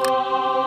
Oh.